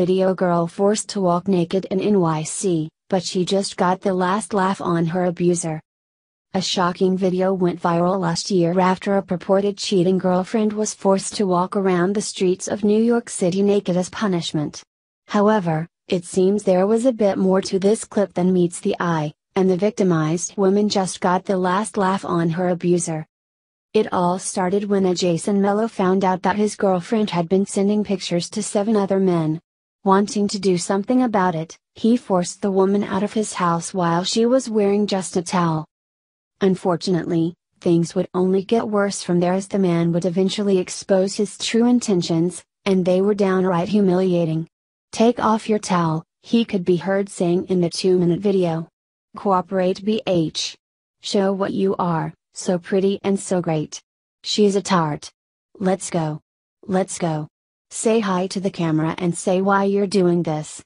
video girl forced to walk naked in NYC, but she just got the last laugh on her abuser. A shocking video went viral last year after a purported cheating girlfriend was forced to walk around the streets of New York City naked as punishment. However, it seems there was a bit more to this clip than meets the eye, and the victimized woman just got the last laugh on her abuser. It all started when a Jason Mello found out that his girlfriend had been sending pictures to seven other men. Wanting to do something about it, he forced the woman out of his house while she was wearing just a towel. Unfortunately, things would only get worse from there as the man would eventually expose his true intentions, and they were downright humiliating. Take off your towel, he could be heard saying in the two minute video. Cooperate BH. Show what you are, so pretty and so great. She's a tart. Let's go. Let's go. Say hi to the camera and say why you're doing this.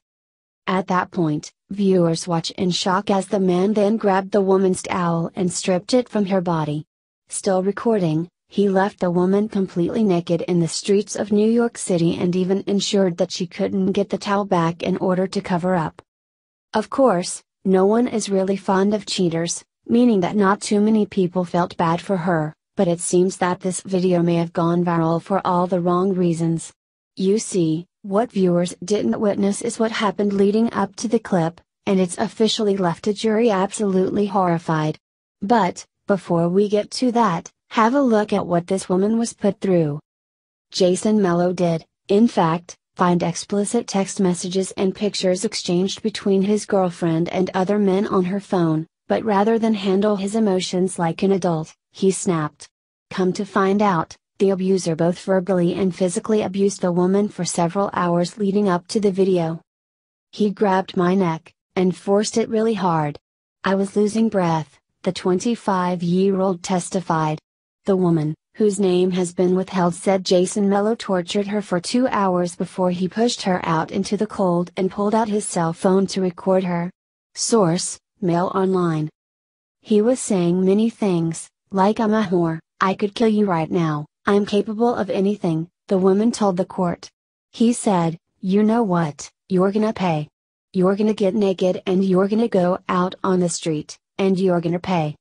At that point, viewers watch in shock as the man then grabbed the woman's towel and stripped it from her body. Still recording, he left the woman completely naked in the streets of New York City and even ensured that she couldn't get the towel back in order to cover up. Of course, no one is really fond of cheaters, meaning that not too many people felt bad for her, but it seems that this video may have gone viral for all the wrong reasons. You see, what viewers didn't witness is what happened leading up to the clip, and it's officially left a jury absolutely horrified. But, before we get to that, have a look at what this woman was put through. Jason Mello did, in fact, find explicit text messages and pictures exchanged between his girlfriend and other men on her phone, but rather than handle his emotions like an adult, he snapped. Come to find out, the abuser both verbally and physically abused the woman for several hours leading up to the video. He grabbed my neck, and forced it really hard. I was losing breath, the 25 year old testified. The woman, whose name has been withheld said Jason Mello tortured her for two hours before he pushed her out into the cold and pulled out his cell phone to record her. Source, Mail Online. He was saying many things, like I'm a whore, I could kill you right now, I'm capable of anything, the woman told the court. He said, you know what, you're gonna pay. You're gonna get naked and you're gonna go out on the street, and you're gonna pay.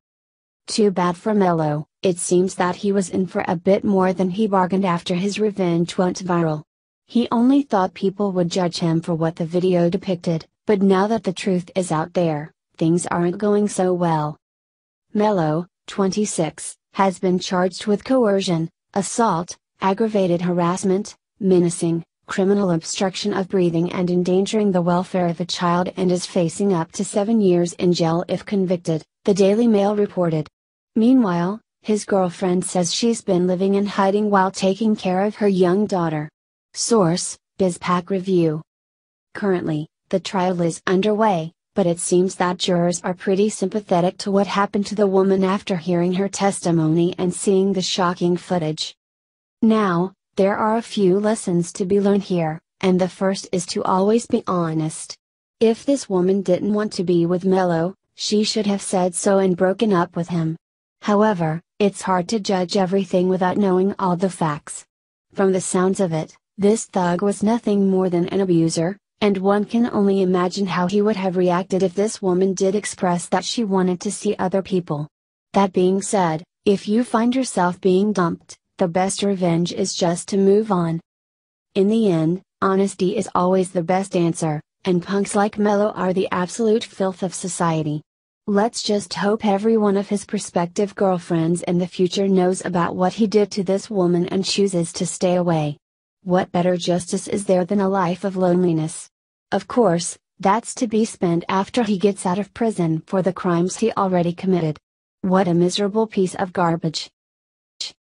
Too bad for Mello, it seems that he was in for a bit more than he bargained after his revenge went viral. He only thought people would judge him for what the video depicted, but now that the truth is out there, things aren't going so well. Mello, 26, has been charged with coercion, assault, aggravated harassment, menacing, criminal obstruction of breathing and endangering the welfare of a child and is facing up to seven years in jail if convicted, the Daily Mail reported. Meanwhile, his girlfriend says she's been living in hiding while taking care of her young daughter. Source, BizPac Review. Currently, the trial is underway, but it seems that jurors are pretty sympathetic to what happened to the woman after hearing her testimony and seeing the shocking footage. Now, there are a few lessons to be learned here, and the first is to always be honest. If this woman didn't want to be with Mello, she should have said so and broken up with him. However, it's hard to judge everything without knowing all the facts. From the sounds of it, this thug was nothing more than an abuser, and one can only imagine how he would have reacted if this woman did express that she wanted to see other people. That being said, if you find yourself being dumped, the best revenge is just to move on. In the end, honesty is always the best answer, and punks like Mello are the absolute filth of society. Let's just hope every one of his prospective girlfriends in the future knows about what he did to this woman and chooses to stay away. What better justice is there than a life of loneliness? Of course, that's to be spent after he gets out of prison for the crimes he already committed. What a miserable piece of garbage.